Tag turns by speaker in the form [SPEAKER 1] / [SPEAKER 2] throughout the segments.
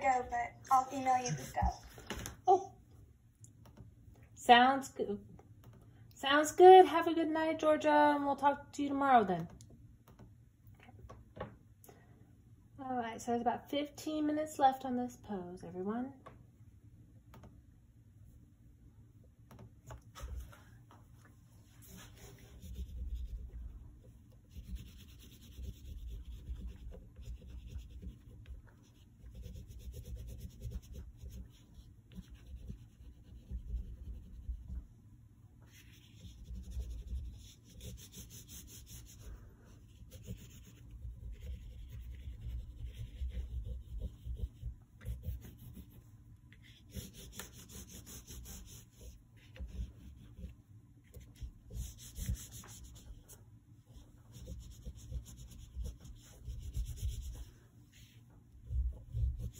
[SPEAKER 1] gotta go, but I'll email you the stuff.
[SPEAKER 2] Oh, sounds good. Sounds good. Have a good night, Georgia, and we'll talk to you tomorrow then. All right, so there's about 15 minutes left on this pose, everyone.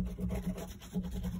[SPEAKER 2] ハハハハ!